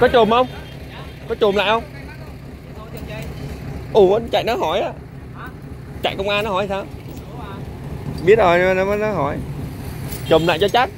có chùm không? Có chùm lại không? Ủa anh chạy nó hỏi á. Chạy công an nó hỏi sao? Biết rồi nó nó hỏi. Chùm lại cho chắc.